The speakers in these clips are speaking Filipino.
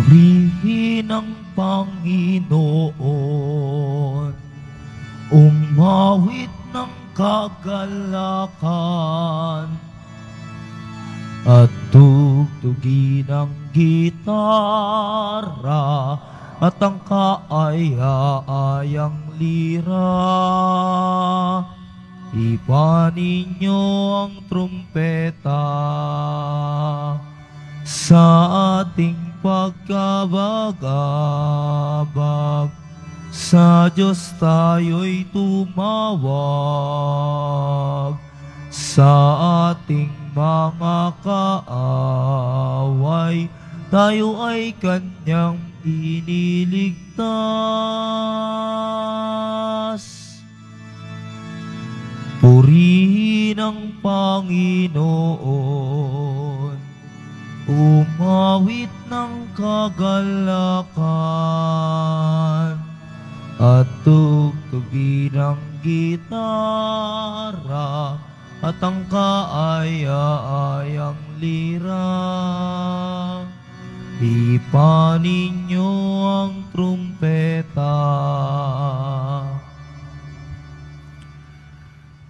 Purihin ang Panginoon, umawit ng kagalakan, at tugtugin ang gitara at ang kaaya-ayang lira. Ipanin ang trumpeta sa ating pagkabagabag. Sa Diyos tayo'y tumawag sa ating mga kaaway. Tayo ay kanyang iniligtas. Purihin ang Panginoon, umawit ng kagalakan, at tugtugin ang gitara, at ang kaaya-ayang lira. Ipanin niyo ang trumpeta.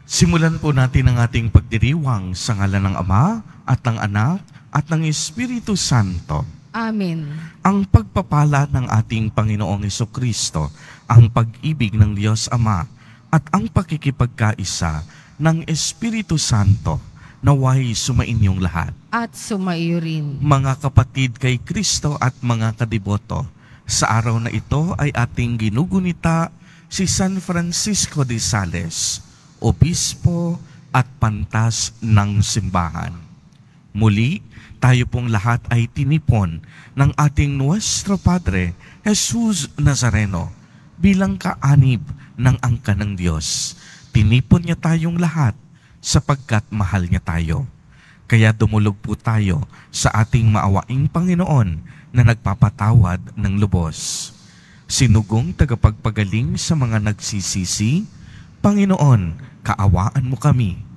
Simulan po natin ang ating pagdiriwang sa ngalan ng Ama at ng Anak at ng Espiritu Santo. Amen. Ang pagpapala ng ating Panginoong Kristo, ang pag-ibig ng Diyos Ama at ang pakikipagkaisa ng Espiritu Santo naway sumainyong lahat. At sumaiyo rin. Mga kapatid kay Kristo at mga kadiboto, sa araw na ito ay ating ginugunita si San Francisco de Sales, obispo at pantas ng simbahan. Muli, tayo pong lahat ay tinipon ng ating Nuestro Padre, Jesus Nazareno, bilang kaanib ng angka ng Diyos. Tinipon niya tayong lahat sapagkat mahal niya tayo. Kaya dumulog po tayo sa ating maawaing Panginoon na nagpapatawad ng lubos. Sinugong tagapagpagaling sa mga nagsisisi, Panginoon, kaawaan mo kami.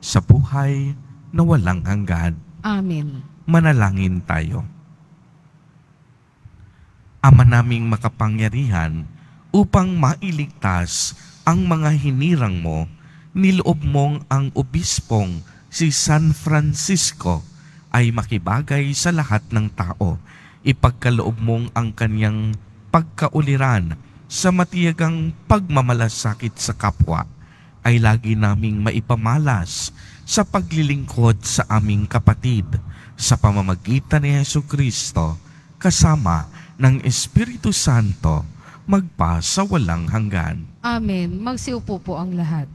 sa buhay na walang hanggan. Amen. Manalangin tayo. Ama naming makapangyarihan, upang mailigtas ang mga hinirang mo, niloob mong ang obispong si San Francisco ay makibagay sa lahat ng tao. Ipagkaloob mong ang kanyang pagkauliran sa matiyagang pagmamalasakit sa kapwa ay lagi naming maipamalas sa paglilingkod sa aming kapatid sa pamamagitan ni Yesu Kristo kasama ng Espiritu Santo magpa sa walang hanggan. Amen. Magsiupo po ang lahat.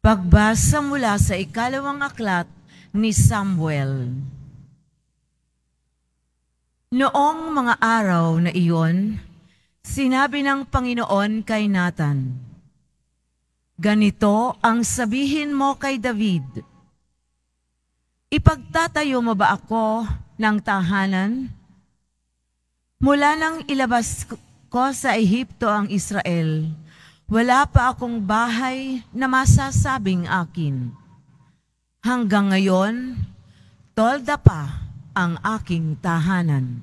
Pagbasa mula sa ikalawang aklat ni Samuel. Noong mga araw na iyon, sinabi ng Panginoon kay Nathan, Ganito ang sabihin mo kay David, Ipagtatayo mo ba ako ng tahanan? Mula nang ilabas ko sa Ehipto ang Israel, wala pa akong bahay na masasabing akin. Hanggang ngayon, tolda pa ang aking tahanan.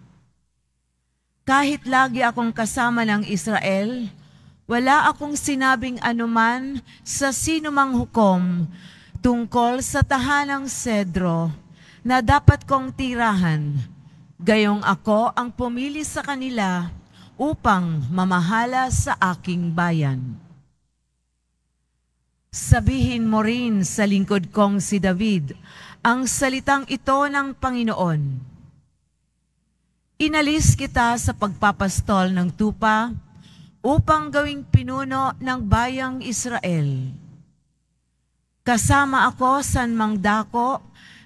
Kahit lagi akong kasama ng Israel, wala akong sinabing anuman sa sinumang hukom tungkol sa tahanang Sedro na dapat kong tirahan. Gayong ako ang pumili sa kanila upang mamahala sa aking bayan. Sabihin mo rin sa lingkod kong si David ang salitang ito ng Panginoon. Inalis kita sa pagpapastol ng tupa upang gawing pinuno ng bayang Israel. Kasama ako sa mangdako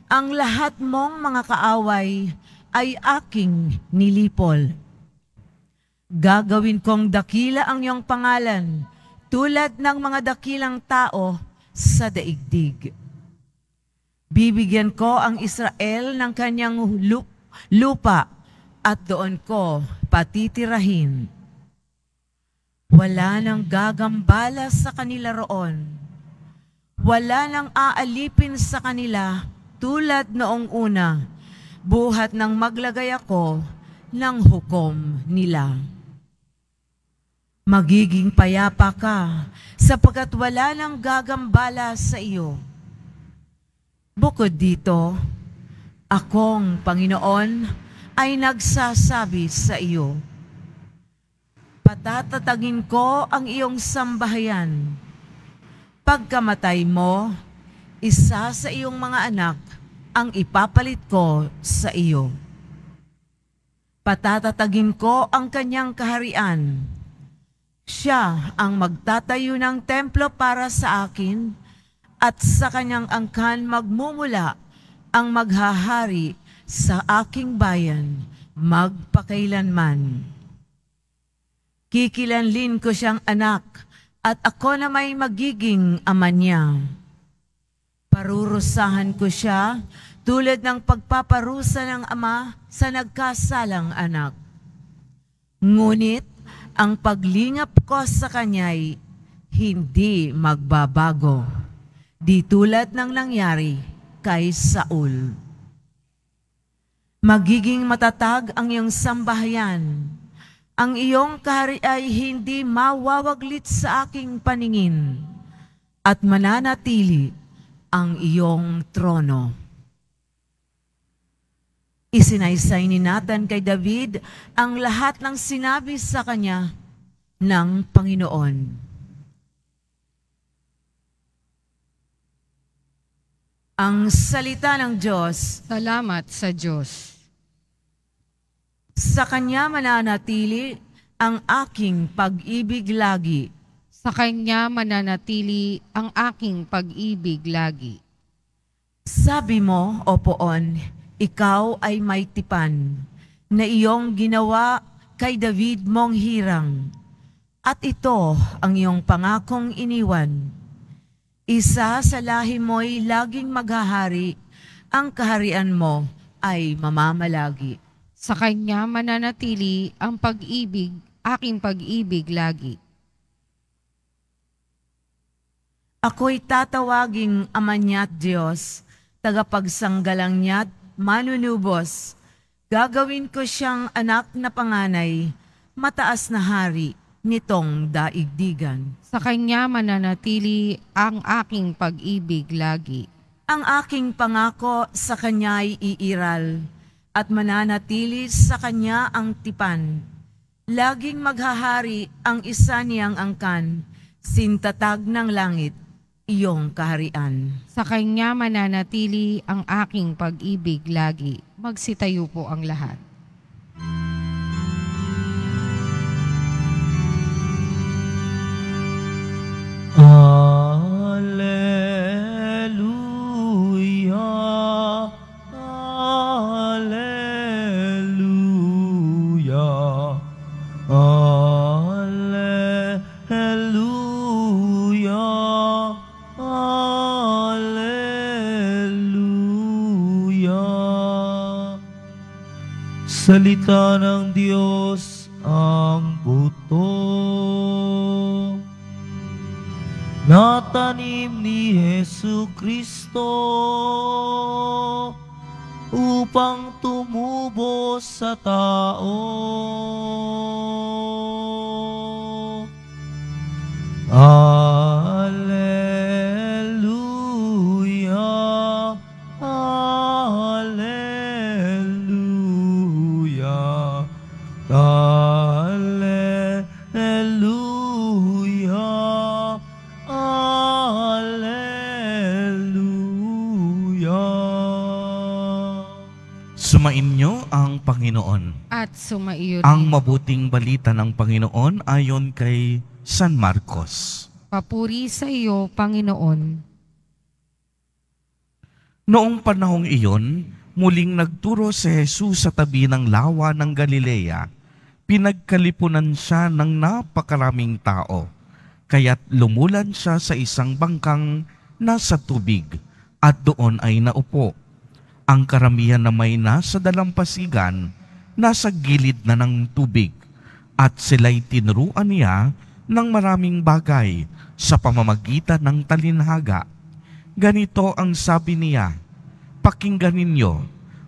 ang lahat mong mga kaaway ay aking nilipol. Gagawin kong dakila ang iyong pangalan, tulad ng mga dakilang tao sa daigdig. Bibigyan ko ang Israel ng kanyang lu- lupa at doon ko patitirahin. Wala nang gagambala sa kanila roon. Wala nang aalipin sa kanila tulad noong una, buhat nang maglagay ako ng hukom nila. Magiging payapa ka sapagkat wala nang gagambala sa iyo. Bukod dito, akong Panginoon ay nagsasabi sa iyo, Patatatagin ko ang iyong sambahayan. Pagkamatay mo, isa sa iyong mga anak ang ipapalit ko sa iyo. Patatatagin ko ang kanyang kaharian. Siya ang magtatayo ng templo para sa akin at sa kanyang angkan magmumula ang maghahari sa aking bayan magpakailanman. Kikilanlin ko siyang anak at ako na may magiging ama niya. Parurusahan ko siya tulad ng pagpaparusa ng ama sa nagkasalang anak. Ngunit ang paglingap ko sa kanya'y hindi magbabago. Di tulad ng nangyari kay Saul. Magiging matatag ang iyong sambahayan. Ang iyong kahari ay hindi mawawaglit sa aking paningin at mananatili ang iyong trono. Isinaysay ni Nathan kay David ang lahat ng sinabi sa kanya ng Panginoon. Ang salita ng Diyos, Salamat sa Diyos. Sa Kanya mananatili ang aking pag-ibig lagi. Sa Kanya mananatili ang aking pag-ibig lagi. Sabi mo, O Poon, ikaw ay may tipan na iyong ginawa kay David mong hirang. At ito ang iyong pangakong iniwan. Isa sa lahi mo'y laging maghahari, ang kaharian mo ay mamamalagi. Sa Kanya mananatili ang pag-ibig, aking pag-ibig lagi. Ako'y tatawaging Ama niya't Diyos, tagapagsanggalang niya't manunubos. Gagawin ko siyang anak na panganay, mataas na hari nitong daigdigan. Sa Kanya mananatili ang aking pag-ibig lagi. Ang aking pangako sa kanya'y iiral, at mananatili sa kanya ang tipan. Laging maghahari ang isa niyang angkan, sintatag ng langit, iyong kaharian. Sa Kanya mananatili ang aking pag-ibig lagi. Magsitayo po ang lahat. Alleluia. Tumubo sumaiyo Ang mabuting balita ng Panginoon ayon kay San Marcos. Papuri sa iyo, Panginoon. Noong panahong iyon, muling nagturo si Jesus sa tabi ng lawa ng Galilea, pinagkalipunan siya ng napakaraming tao. Kaya't lumulan siya sa isang bangkang nasa tubig at doon ay naupo. Ang karamihan na may nasa dalampasigan, nasa gilid na ng tubig at sila'y tinuruan niya ng maraming bagay sa pamamagitan ng talinhaga. Ganito ang sabi niya, Pakinggan ninyo,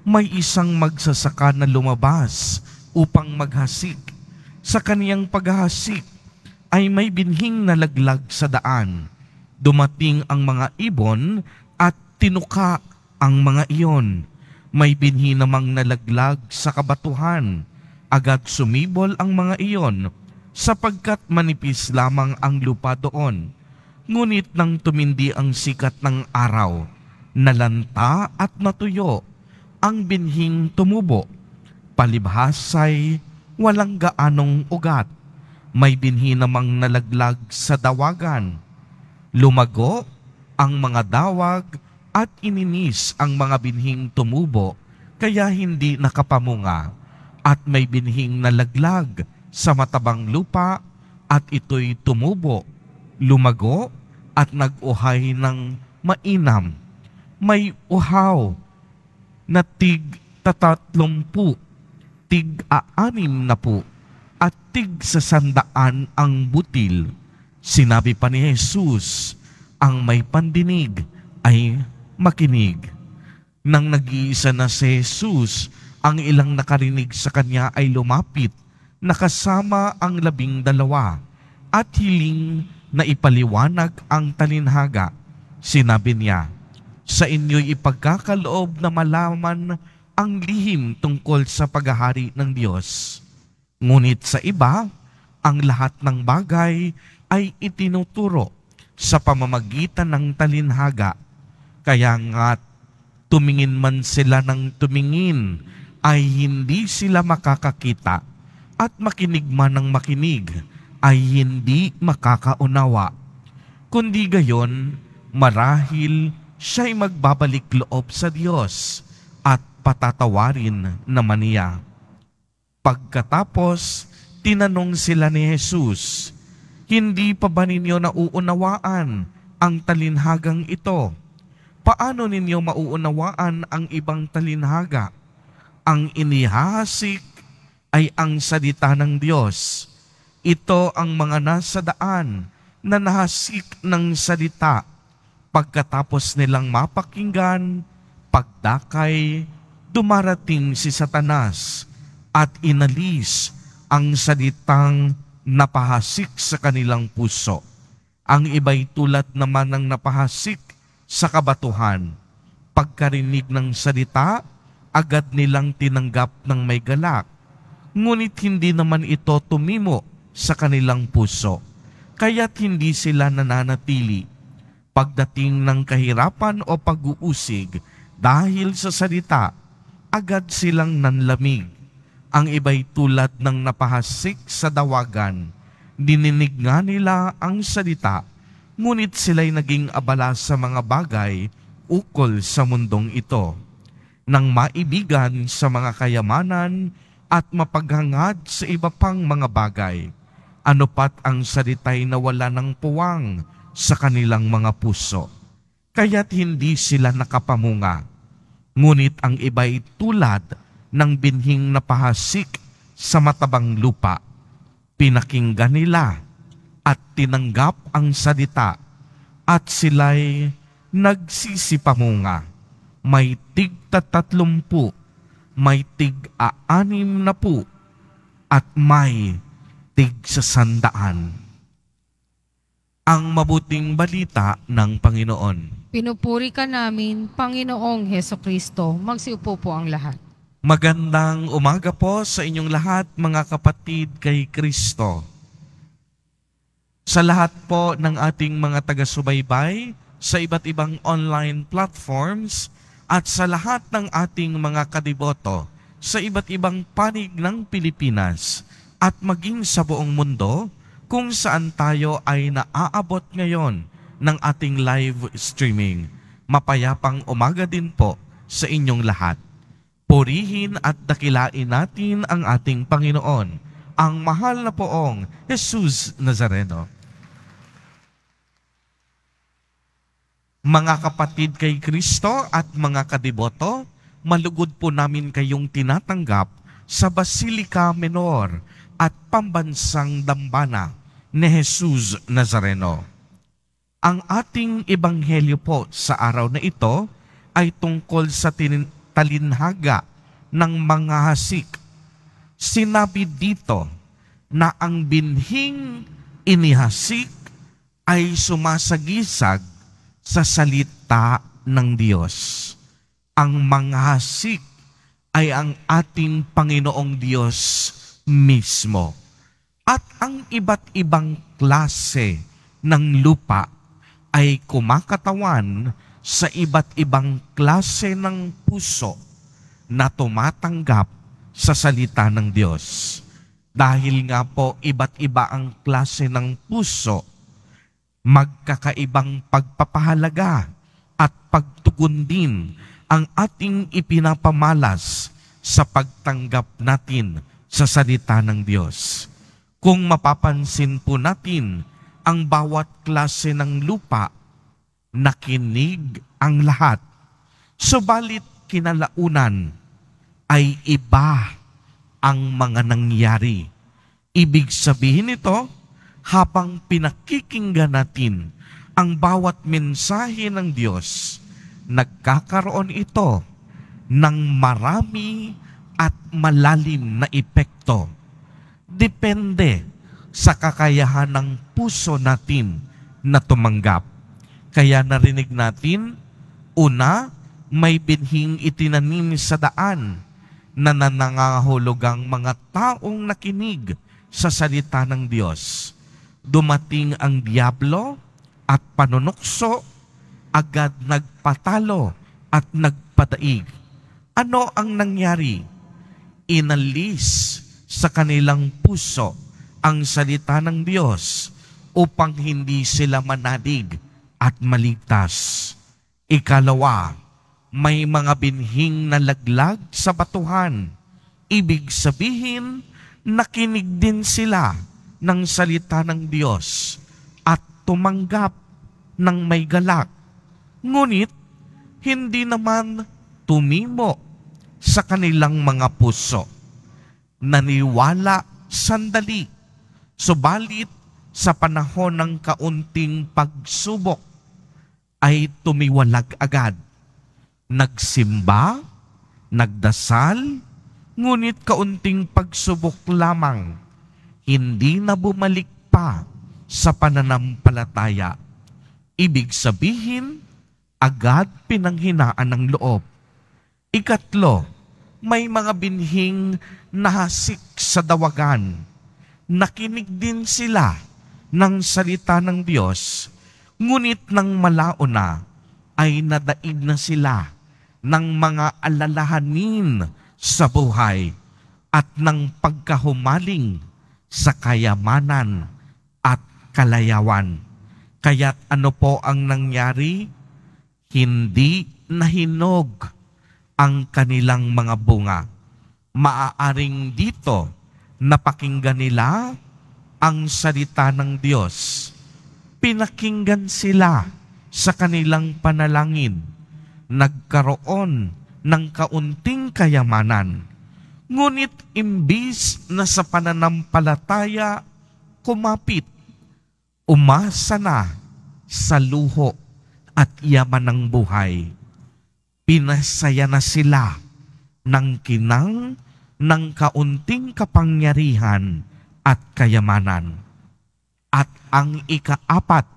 may isang magsasaka na lumabas upang maghasik. Sa kaniyang paghahasik ay may binhing nalaglag sa daan. Dumating ang mga ibon at tinuka ang mga iyon. May binhi namang nalaglag sa kabatuhan. Agad sumibol ang mga iyon sapagkat manipis lamang ang lupa doon. Ngunit nang tumindi ang sikat ng araw, nalanta at natuyo ang binhing tumubo. Palibhasay, walang gaanong ugat. May binhi namang nalaglag sa dawagan. Lumago ang mga dawag at ininis ang mga binhing tumubo kaya hindi nakapamunga at may binhing nalaglag sa matabang lupa at ito'y tumubo, lumago at nag-uhay ng mainam. May uhaw na tig tatatlumpu, tig aanim na po, at tig sa sandaan ang butil. Sinabi pa ni Jesus, ang may pandinig ay makinig. Nang nag-iisa na si Jesus, ang ilang nakarinig sa kanya ay lumapit, nakasama ang labing dalawa, at hiling na ipaliwanag ang talinhaga. Sinabi niya, sa inyo'y ipagkakaloob na malaman ang lihim tungkol sa paghahari ng Diyos. Ngunit sa iba, ang lahat ng bagay ay itinuturo sa pamamagitan ng talinhaga. Kaya nga tumingin man sila ng tumingin ay hindi sila makakakita at makinig man ng makinig ay hindi makakaunawa. Kundi gayon, marahil siya'y magbabalik loob sa Diyos at patatawarin naman niya. Pagkatapos, tinanong sila ni Jesus, Hindi pa ba ninyo nauunawaan ang talinhagang ito? Paano ninyo mauunawaan ang ibang talinhaga? Ang inihahasik ay ang salita ng Diyos. Ito ang mga nasa daan na nahasik ng salita Pagkatapos nilang mapakinggan, pagdakay, dumarating si Satanas at inalis ang salitang napahasik sa kanilang puso. Ang iba'y tulad naman ng napahasik sa kabatuhan. Pagkarinig ng salita, agad nilang tinanggap ng may galak. Ngunit hindi naman ito tumimo sa kanilang puso, kaya't hindi sila nananatili Pagdating ng kahirapan o pag-uusig dahil sa salita, agad silang nanlamig. Ang iba'y tulad ng napahasik sa dawagan. Dininig nga nila ang salita, ngunit sila'y naging abala sa mga bagay ukol sa mundong ito. Nang maibigan sa mga kayamanan at mapaghangad sa iba pang mga bagay, ano pat ang salita'y nawala ng puwang, sa kanilang mga puso. Kaya't hindi sila nakapamunga. Ngunit ang iba'y tulad ng binhing napahasik sa matabang lupa. Pinakinggan nila at tinanggap ang salita at sila'y nagsisipamunga. May tig tatatlumpu, may tig aanim na po, at may tig sa sandaan ang mabuting balita ng Panginoon. Pinupuri ka namin, Panginoong Heso Kristo. Magsiupo po ang lahat. Magandang umaga po sa inyong lahat mga kapatid kay Kristo. Sa lahat po ng ating mga taga-subaybay sa iba't ibang online platforms at sa lahat ng ating mga kadiboto sa iba't ibang panig ng Pilipinas at maging sa buong mundo, kung saan tayo ay naaabot ngayon ng ating live streaming. Mapayapang umaga din po sa inyong lahat. Purihin at dakilain natin ang ating Panginoon, ang mahal na poong Jesus Nazareno. Mga kapatid kay Kristo at mga kadiboto, malugod po namin kayong tinatanggap sa Basilika Menor at Pambansang Dambana ni Jesus Nazareno. Ang ating ebanghelyo po sa araw na ito ay tungkol sa talinhaga ng mga hasik. Sinabi dito na ang binhing inihasik ay sumasagisag sa salita ng Diyos. Ang mga hasik ay ang ating Panginoong Diyos mismo. At ang iba't ibang klase ng lupa ay kumakatawan sa iba't ibang klase ng puso na tumatanggap sa salita ng Diyos. Dahil nga po iba't iba ang klase ng puso, magkakaibang pagpapahalaga at pagtugon din ang ating ipinapamalas sa pagtanggap natin sa salita ng Diyos. Kung mapapansin po natin ang bawat klase ng lupa, nakinig ang lahat. Subalit kinalaunan ay iba ang mga nangyari. Ibig sabihin nito, habang pinakikinggan natin ang bawat mensahe ng Diyos, nagkakaroon ito ng marami at malalim na epekto. Depende sa kakayahan ng puso natin na tumanggap. Kaya narinig natin, una, may binhing itinanim sa daan na nanangahulugang mga taong nakinig sa salita ng Diyos dumating ang Diablo at panunokso, agad nagpatalo at nagpadaig. Ano ang nangyari? Inalis sa kanilang puso ang salita ng Diyos upang hindi sila manadig at maligtas. Ikalawa, may mga binhing nalaglag sa batuhan. Ibig sabihin, nakinig din sila ng salita ng Diyos at tumanggap ng may galak. Ngunit, hindi naman tumimo sa kanilang mga puso. Naniwala sandali, subalit sa panahon ng kaunting pagsubok ay tumiwalag agad. Nagsimba, nagdasal, ngunit kaunting pagsubok lamang hindi na bumalik pa sa pananampalataya. Ibig sabihin, agad pinanghinaan ng loob. Ikatlo, may mga binhing nahasik sa dawagan. Nakinig din sila ng salita ng Diyos, ngunit nang malauna ay nadaig na sila ng mga alalahanin sa buhay at ng pagkahumaling sa kayamanan at kalayawan. Kaya't ano po ang nangyari? Hindi nahinog ang kanilang mga bunga. Maaaring dito napakinggan nila ang salita ng Diyos. Pinakinggan sila sa kanilang panalangin. Nagkaroon ng kaunting kayamanan Ngunit imbis na sa pananampalataya kumapit, umasa na sa luho at yaman ng buhay. Pinasaya na sila ng kinang ng kaunting kapangyarihan at kayamanan. At ang ikaapat,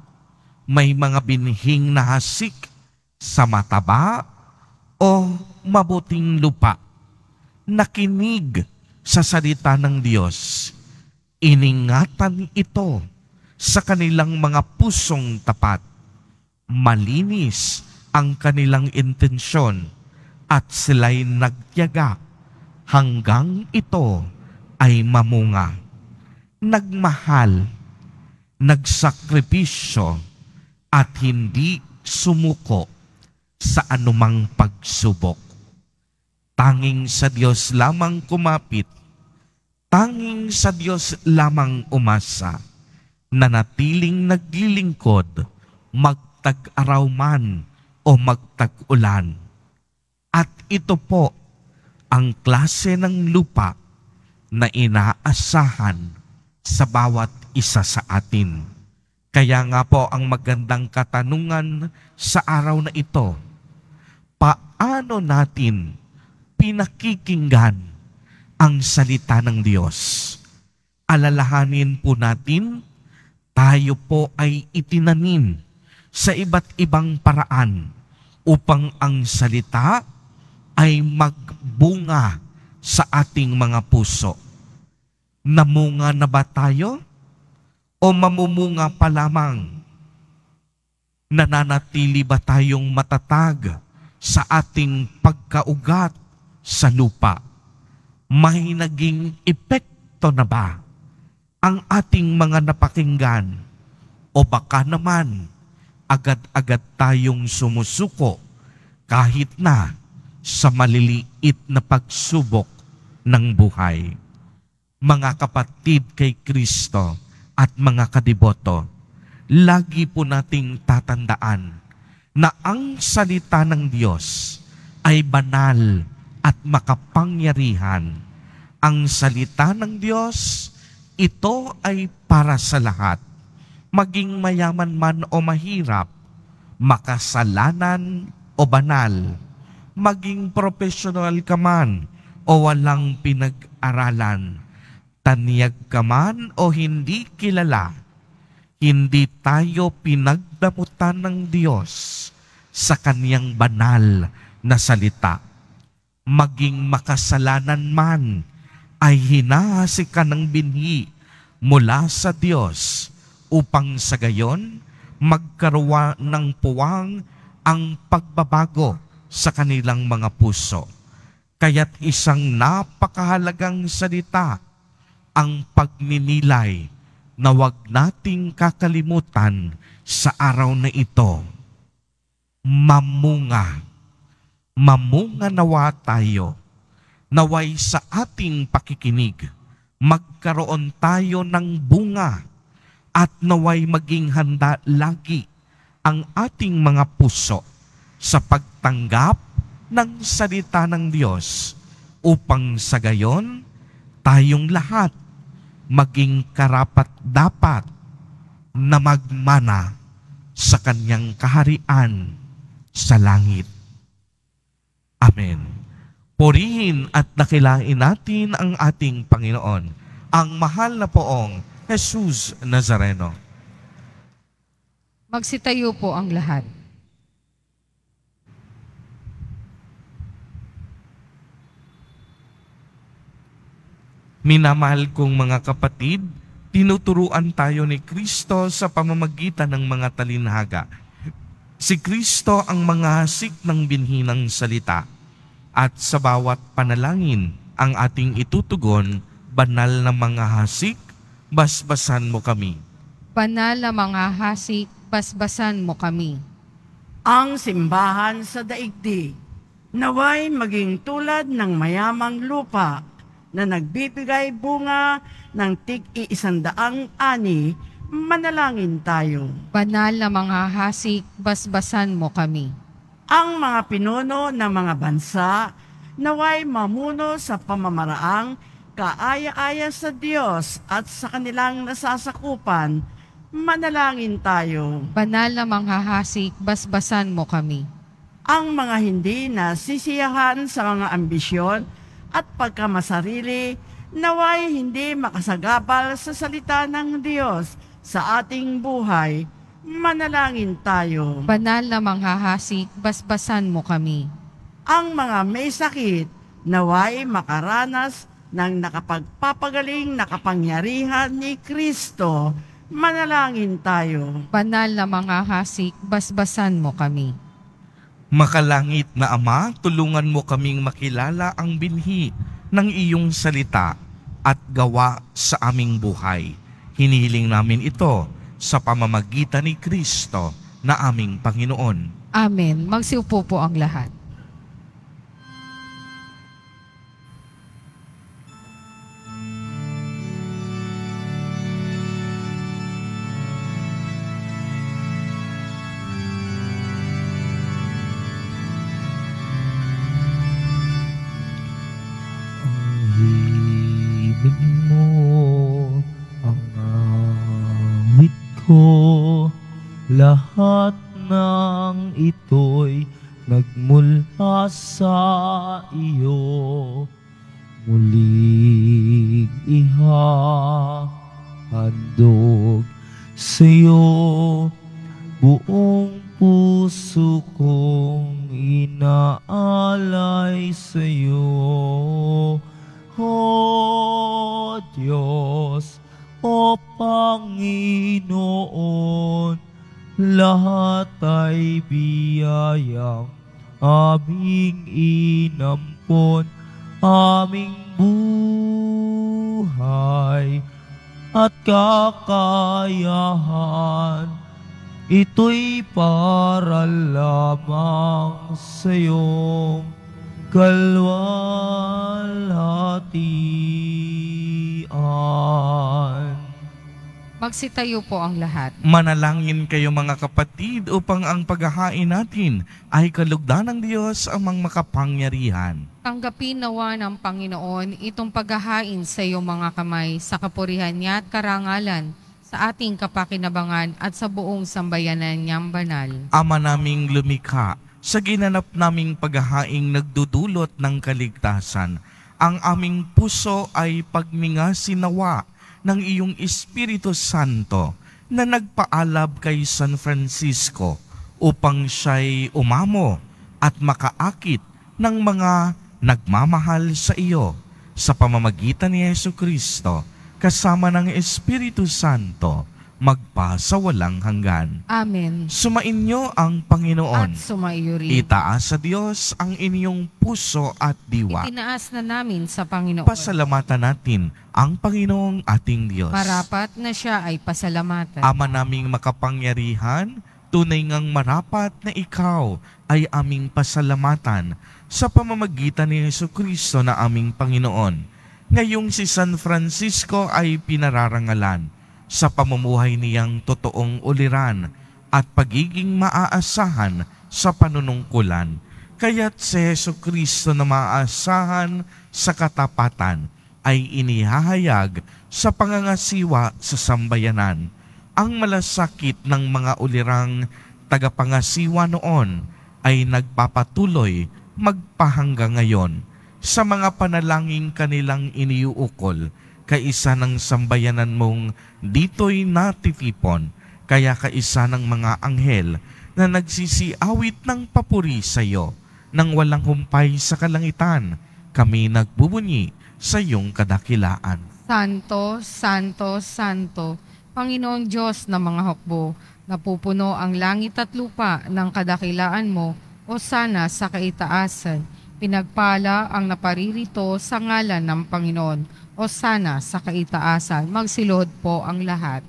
may mga binhing nahasik sa mataba o mabuting lupa nakinig sa salita ng Diyos, iningatan ito sa kanilang mga pusong tapat. Malinis ang kanilang intensyon at sila'y nagtiyaga hanggang ito ay mamunga. Nagmahal, nagsakripisyo at hindi sumuko sa anumang pagsubok Tanging sa Diyos lamang kumapit, tanging sa Diyos lamang umasa, nanatiling naglilingkod, magtag-araw man o magtag-ulan. At ito po ang klase ng lupa na inaasahan sa bawat isa sa atin. Kaya nga po ang magandang katanungan sa araw na ito, paano natin pinakikinggan ang salita ng Diyos? Alalahanin po natin, tayo po ay itinanim sa iba't ibang paraan upang ang salita ay magbunga sa ating mga puso. Namunga na ba tayo? O mamumunga pa lamang? Nananatili ba tayong matatag sa ating pagkaugat sa lupa? May naging epekto na ba ang ating mga napakinggan? O baka naman, agad-agad tayong sumusuko kahit na sa maliliit na pagsubok ng buhay. Mga kapatid kay Kristo at mga kadiboto, lagi po nating tatandaan na ang salita ng Diyos ay banal at makapangyarihan. Ang salita ng Diyos, ito ay para sa lahat. Maging mayaman man o mahirap, makasalanan o banal, maging professional ka man o walang pinag-aralan, tanyag ka man o hindi kilala, hindi tayo pinagdamutan ng Diyos sa kaniyang banal na salita. Maging makasalanan man ay hinahasi ka ng binhi mula sa Diyos upang sa gayon magkaroon ng puwang ang pagbabago sa kanilang mga puso. Kaya't isang napakahalagang salita ang pagninilay na wag nating kakalimutan sa araw na ito. Mamunga. Mamunga nawa tayo. Naway sa ating pakikinig, magkaroon tayo ng bunga at naway maging handa lagi ang ating mga puso sa pagtanggap ng salita ng Diyos upang sa gayon tayong lahat maging karapat dapat na magmana sa kanyang kaharian sa langit. Amen. Purihin at dakilain natin ang ating Panginoon, ang mahal na poong Jesus Nazareno. Magsitayo po ang lahat. Minamahal kong mga kapatid, tinuturuan tayo ni Kristo sa pamamagitan ng mga talinhaga. Si Kristo ang mga hasik ng binhi ng salita at sa bawat panalangin ang ating itutugon, banal na mga hasik, basbasan mo kami. Banal na mga hasik, basbasan mo kami. ang simbahan sa daigdig. Naway maging tulad ng mayamang lupa na nagbibigay bunga ng tig-iisandaang ani, manalangin tayo. Banal na mga hasik, basbasan mo kami. Ang mga pinuno ng mga bansa, naway mamuno sa pamamaraang kaaya-aya sa Diyos at sa kanilang nasasakupan, manalangin tayo. Banal na mga hasik, basbasan mo kami. ang mga hindi nasisiyahan sa mga ambisyon at pagkamasarili, naway hindi makasagabal sa salita ng Diyos sa ating buhay, manalangin tayo. Banal na mga hasik, basbasan mo kami. Ang mga may sakit, naway makaranas ng nakapagpapagaling na kapangyarihan ni Kristo, manalangin tayo. Banal na mga hasik, basbasan mo kami. Makalangit na Ama, tulungan mo kaming makilala ang binhi ng iyong salita at gawa sa aming buhay. Hinihiling namin ito sa pamamagitan ni Kristo na aming Panginoon. Amen. Magsiupo po ang lahat. At kakayahan. Ito'y para lamang sa iyong kalwalhatian. Magsitayo po ang lahat. Manalangin kayo mga kapatid upang ang paghahain natin ay kalugdan ng Diyos amang makapangyarihan. Tanggapin nawa ng Panginoon itong paghahain sa iyong mga kamay sa kapurihan niya at karangalan sa ating kapakinabangan at sa buong sambayanan niyang banal. Ama naming lumikha, sa ginanap naming paghahaing nagdudulot ng kaligtasan, ang aming puso ay pagningasin nawa ng iyong Espiritu Santo na nagpaalab kay San Francisco upang siya'y umamo at makaakit ng mga nagmamahal sa iyo. Sa pamamagitan ni Yesu Kristo kasama ng Espiritu Santo magpasawalang hanggan. Amen. Sumainyo ang Panginoon. At sumaiyo rin. Itaas sa Diyos ang inyong puso at diwa. Itinaas na namin sa Panginoon. Pasalamatan natin ang Panginoong ating Diyos. Marapat na siya ay pasalamatan. Ama naming makapangyarihan, tunay ngang marapat na ikaw ay aming pasalamatan sa pamamagitan ni Yesu Kristo na aming Panginoon. Ngayong si San Francisco ay pinararangalan sa pamumuhay niyang totoong uliran at pagiging maaasahan sa panunungkulan. Kaya't si Yesu Kristo na maaasahan sa katapatan ay inihahayag sa pangangasiwa sa sambayanan. Ang malasakit ng mga ulirang tagapangasiwa noon ay nagpapatuloy magpahanggang ngayon sa mga panalangin kanilang iniuukol kaisa ng sambayanan mong dito'y natitipon, kaya kaisa ng mga anghel na nagsisiawit ng papuri sa iyo, nang walang humpay sa kalangitan, kami nagbubunyi sa iyong kadakilaan. Santo, Santo, Santo, Panginoong Diyos ng mga hukbo, napupuno ang langit at lupa ng kadakilaan mo, o sana sa kaitaasan. Pinagpala ang naparirito sa ngalan ng Panginoon, o sana sa kaitaasan. Magsilod po ang lahat.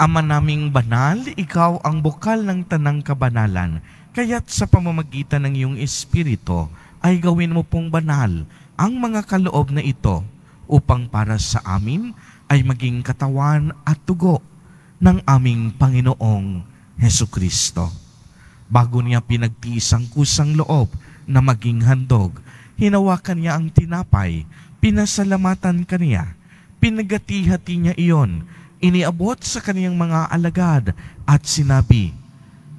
Ama naming banal, ikaw ang bukal ng tanang kabanalan, kaya't sa pamamagitan ng iyong Espiritu ay gawin mo pong banal ang mga kaloob na ito upang para sa amin ay maging katawan at tugo ng aming Panginoong Heso Kristo. Bago niya pinagtiis ang kusang loob na maging handog, hinawakan niya ang tinapay, pinasalamatan kaniya, pinagati-hati niya iyon, iniabot sa kaniyang mga alagad at sinabi,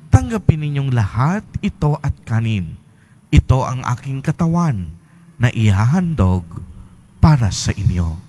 Tanggapin ninyong lahat ito at kanin. Ito ang aking katawan na ihahandog para sa inyo.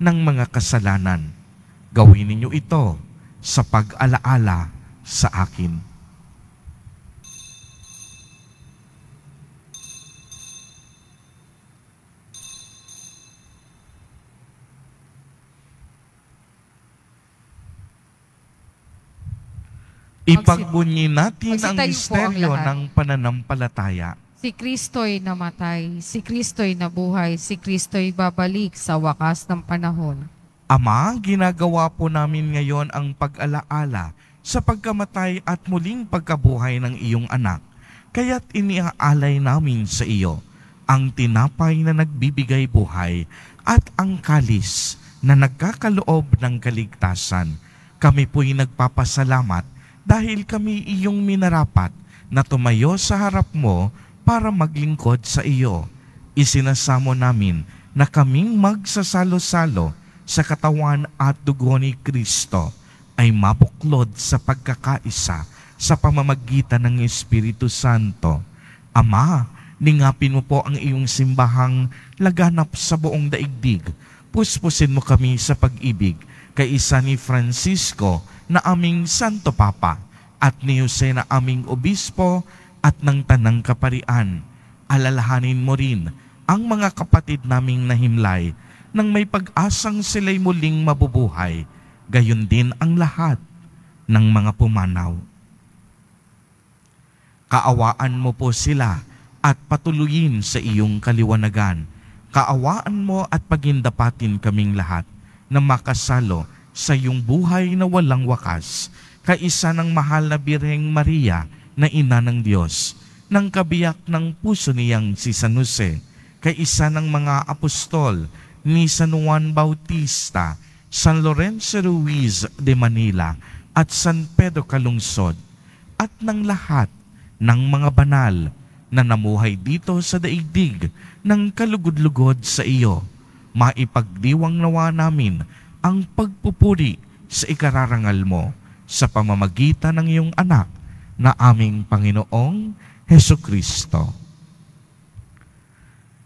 ng mga kasalanan. Gawin ninyo ito sa pag-alaala sa akin. Ipagbunyi natin ang misteryo ng pananampalataya. Si Kristo'y namatay, si Kristo'y nabuhay, si Kristo'y babalik sa wakas ng panahon. Ama, ginagawa po namin ngayon ang pag-alaala sa pagkamatay at muling pagkabuhay ng iyong anak. Kaya't iniaalay namin sa iyo ang tinapay na nagbibigay buhay at ang kalis na nagkakaloob ng kaligtasan. Kami po'y nagpapasalamat dahil kami iyong minarapat na tumayo sa harap mo para maglingkod sa iyo. Isinasamo namin na kaming magsasalo-salo sa katawan at dugo ni Kristo ay mabuklod sa pagkakaisa sa pamamagitan ng Espiritu Santo. Ama, ningapin mo po ang iyong simbahang laganap sa buong daigdig. Puspusin mo kami sa pag-ibig kay isa ni Francisco na aming Santo Papa at ni Jose na aming Obispo at ng Tanang Kaparian. Alalahanin mo rin ang mga kapatid naming nahimlay nang may pag-asang sila'y muling mabubuhay, gayon din ang lahat ng mga pumanaw. Kaawaan mo po sila at patuloyin sa iyong kaliwanagan. Kaawaan mo at pagindapatin kaming lahat na makasalo sa iyong buhay na walang wakas, kaisa ng mahal na Birheng Maria na ina ng Diyos, ng kabiyak ng puso niyang si San Jose, kaisa ng mga apostol ni San Juan Bautista, San Lorenzo Ruiz de Manila at San Pedro Calungsod, at ng lahat ng mga banal na namuhay dito sa daigdig ng kalugod-lugod sa iyo. Maipagdiwang nawa namin ang pagpupuri sa ikararangal mo sa pamamagitan ng iyong anak na aming Panginoong Heso Kristo.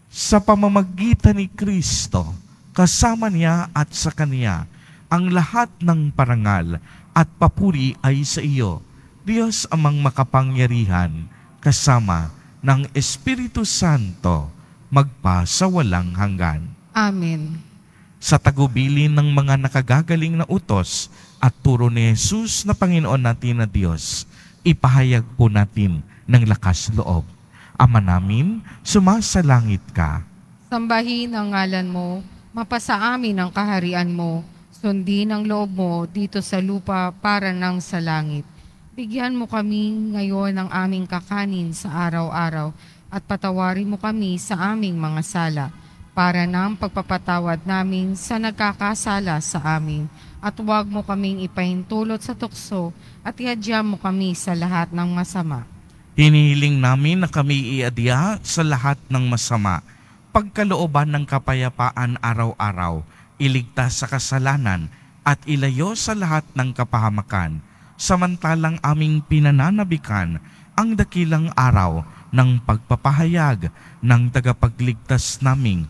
Sa pamamagitan ni Kristo, kasama niya at sa Kanya, ang lahat ng parangal at papuri ay sa iyo, Diyos amang makapangyarihan, kasama ng Espiritu Santo, magpa sa walang hanggan. Amen. Sa tagubilin ng mga nakagagaling na utos at turo ni Jesus na Panginoon natin na Diyos, ipahayag po natin ng lakas loob. Ama namin, sumasalangit ka. Sambahin ang ngalan mo, mapasa amin ang kaharian mo, sundin ang loob mo dito sa lupa para nang sa langit. Bigyan mo kami ngayon ng aming kakanin sa araw-araw at patawarin mo kami sa aming mga sala para ng pagpapatawad namin sa nagkakasala sa amin at huwag mo kaming ipahintulot sa tukso at iadya mo kami sa lahat ng masama. Hinihiling namin na kami iadya sa lahat ng masama, pagkalooban ng kapayapaan araw-araw, iligtas sa kasalanan at ilayo sa lahat ng kapahamakan, samantalang aming pinananabikan ang dakilang araw ng pagpapahayag ng tagapagligtas naming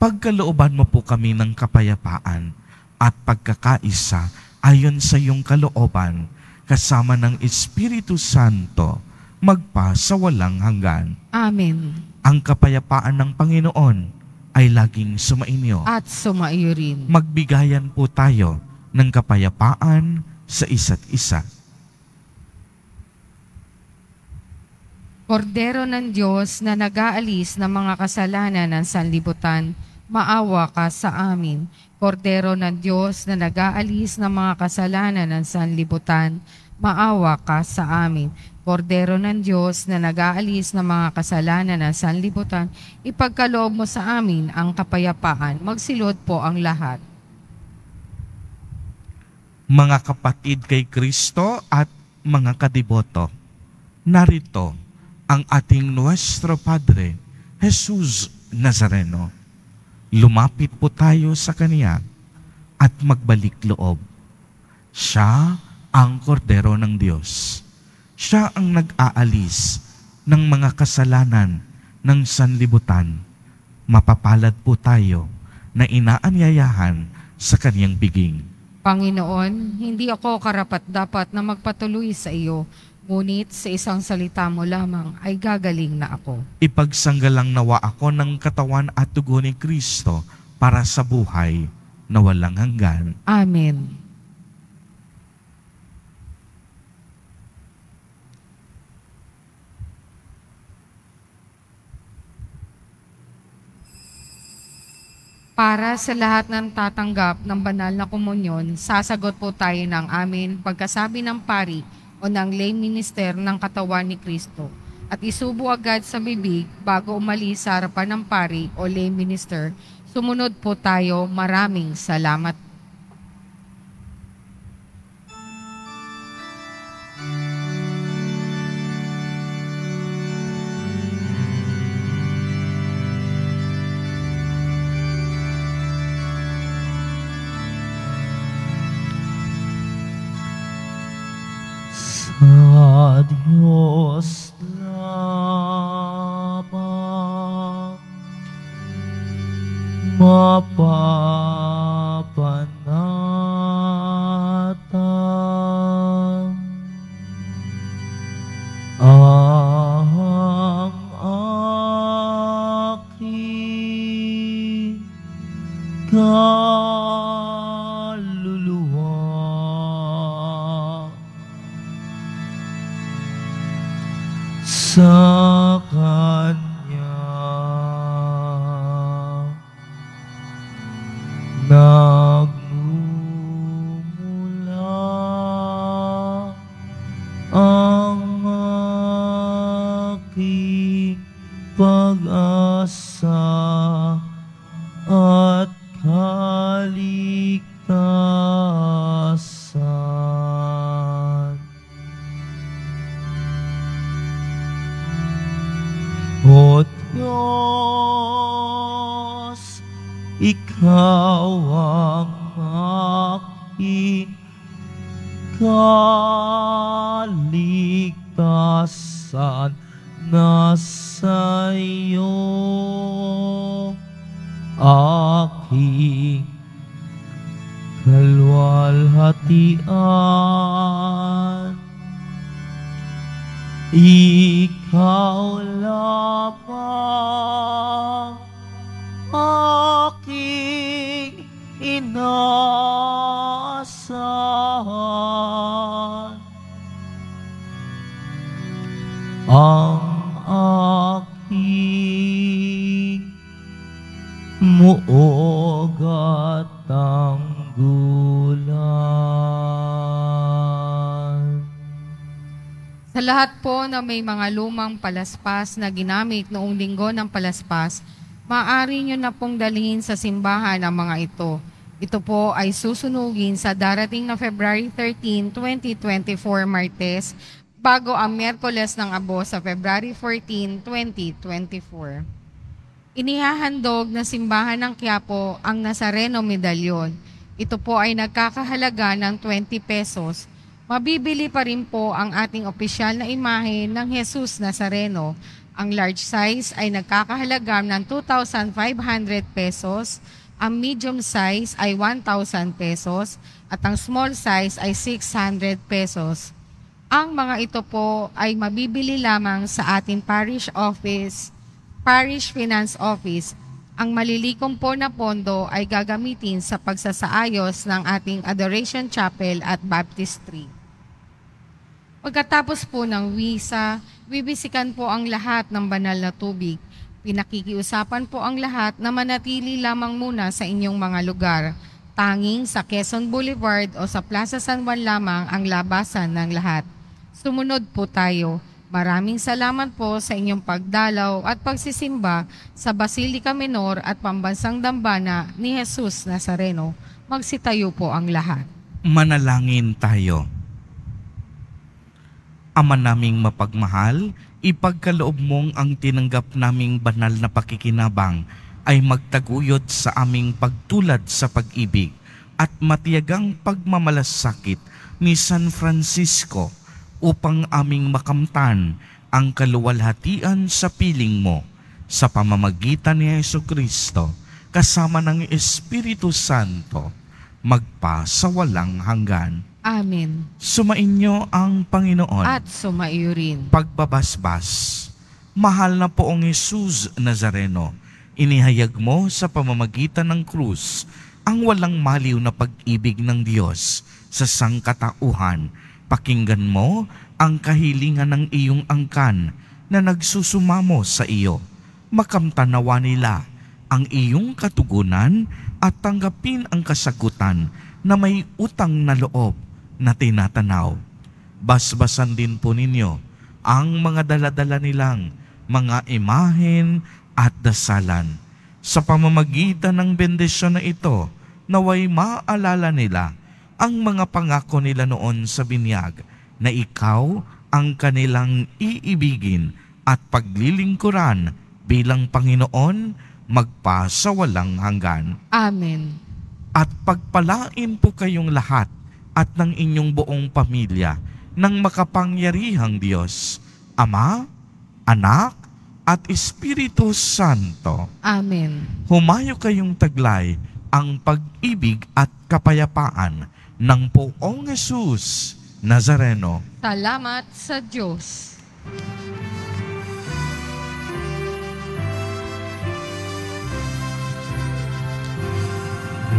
Pagkalooban mo po kami ng kapayapaan at pagkakaisa ayon sa iyong kalooban kasama ng Espiritu Santo magpa sa walang hanggan. Amen. Ang kapayapaan ng Panginoon ay laging sumainyo. At sumaiyo rin. Magbigayan po tayo ng kapayapaan sa isa't isa. Kordero ng Diyos na nag-aalis ng mga kasalanan ng sanlibutan, maawa ka sa amin. Kordero ng Diyos na nag-aalis ng mga kasalanan ng sanlibutan, maawa ka sa amin. Kordero ng Diyos na nag-aalis ng mga kasalanan ng sanlibutan, ipagkaloob mo sa amin ang kapayapaan. Magsilod po ang lahat. Mga kapatid kay Kristo at mga kadiboto, narito ang ating Nuestro Padre, Jesus Nazareno. Lumapit po tayo sa Kanya at magbalik loob. Siya ang kordero ng Diyos Siya ang nag-aalis ng mga kasalanan ng sanlibutan. Mapapalad po tayo na inaanyayahan sa kanyang biging. Panginoon, hindi ako karapat-dapat na magpatuloy sa iyo, ngunit sa isang salita mo lamang ay gagaling na ako. Ipagsanggalang nawa ako ng katawan at dugo ni Kristo para sa buhay na walang hanggan. Amen. Para sa lahat ng tatanggap ng banal na komunyon, sasagot po tayo ng amin pagkasabi ng pari o ng lay minister ng katawan ni Kristo at isubo agad sa bibig bago umalis sa harapan ng pari o lay minister. Sumunod po tayo. Maraming salamat. Diyos sa Kanya muog at tanggulan. Sa lahat po na may mga lumang palaspas na ginamit noong linggo ng palaspas, maaari nyo na pong dalhin sa simbahan ang mga ito. Ito po ay susunugin sa darating na February 13, 2024 Martes, bago ang Miyerkules ng Abo sa February 14, 2024. Inihahandog na simbahan ng Quiapo ang Nazareno Medalyon. Ito po ay nagkakahalaga ng 20 pesos. Mabibili pa rin po ang ating opisyal na imahe ng Jesus Nazareno. Ang large size ay nagkakahalaga ng 2,500 pesos, ang medium size ay 1,000 pesos, at ang small size ay 600 pesos. Ang mga ito po ay mabibili lamang sa ating parish office, parish finance office. Ang malilikom po na pondo ay gagamitin sa pagsasaayos ng ating Adoration Chapel at Baptistry. Pagkatapos po ng wisa, bibisikan po ang lahat ng banal na tubig. Pinakikiusapan po ang lahat na manatili lamang muna sa inyong mga lugar. Tanging sa Quezon Boulevard o sa Plaza San Juan lamang ang labasan ng lahat. Sumunod po tayo. Maraming salamat po sa inyong pagdalaw at pagsisimba sa Basilica Menor at Pambansang Dambana ni Jesus Nazareno. Magsitayo po ang lahat. Manalangin tayo. Ama naming mapagmahal, ipagkaloob mong ang tinanggap naming banal na pakikinabang ay magtaguyod sa aming pagtulad sa pag-ibig at matiyagang pagmamalasakit ni San Francisco, upang aming makamtan ang kaluwalhatian sa piling mo sa pamamagitan ni Yesu Kristo kasama ng Espiritu Santo magpa sa walang hanggan. Amen. Sumainyo ang Panginoon. At sumaiyo rin. pagbabasbas. Mahal na poong Jesus Nazareno, inihayag mo sa pamamagitan ng krus ang walang maliw na pag-ibig ng Diyos sa sangkatauhan. Pakinggan mo ang kahilingan ng iyong angkan na nagsusumamo sa iyo. Makamtanawa nila ang iyong katugunan at tanggapin ang kasagutan na may utang na loob na tinatanaw. Basbasan din po ninyo ang mga daladala nilang mga imahen at dasalan. Sa pamamagitan ng bendisyon na ito, naway maalala nila ang mga pangako nila noon sa binyag na ikaw ang kanilang iibigin at paglilingkuran bilang Panginoon magpa sa walang hanggan Amen. at pagpalain po kayong lahat at ng inyong buong pamilya ng makapangyarihang Diyos, Ama, Anak, at Espiritu Santo. Amen. Humayo kayong taglay ang pag-ibig at kapayapaan ng poong Jesus Nazareno. Salamat sa Diyos.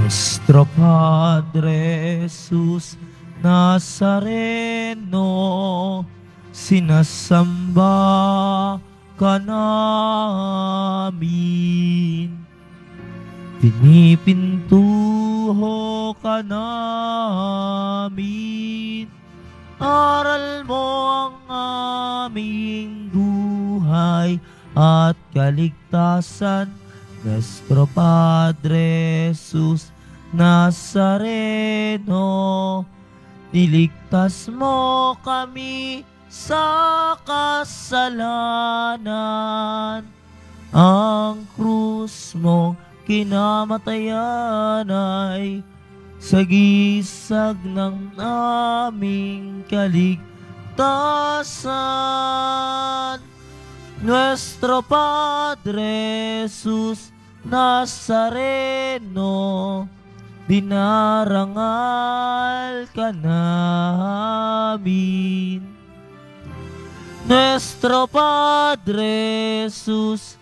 Nuestro Padre Jesus Nazareno, sinasamba ka namin. Pinipintuho ka namin. Aral mo ang aming buhay at kaligtasan. Nuestro Padre Jesus Nazareno, niligtas mo kami sa kasalanan. Ang krus mo kinamatayan ay sagisag ng aming kaligtasan. Nuestro Padre Jesus Nazareno, dinarangal ka namin. Nuestro Padre Jesus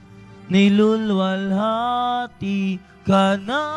nilulwalhati ka namin.